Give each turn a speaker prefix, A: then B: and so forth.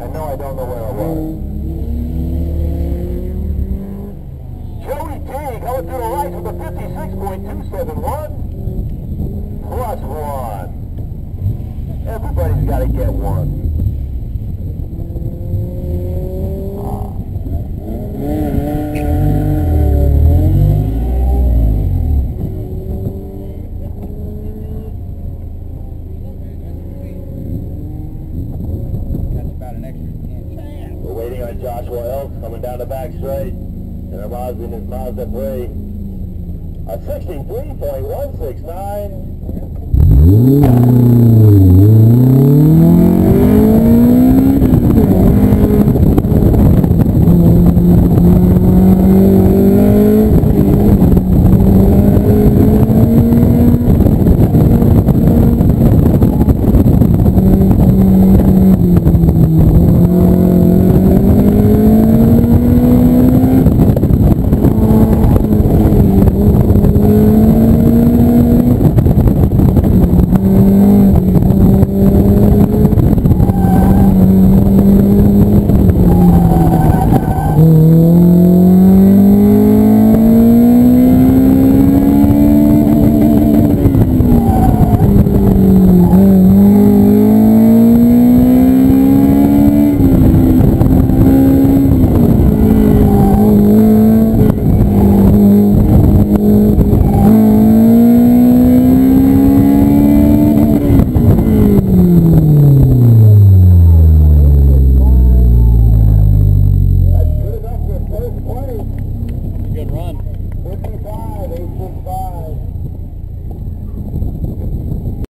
A: And no, I don't know where I was. Joey T going through the lights with a 56.271. Plus one. Everybody's got to get one.
B: An extra inch.
A: We're waiting on Joshua Elks coming down the back straight. And our Mazda his Mazda 3. A 63.169. good run. 55, 865.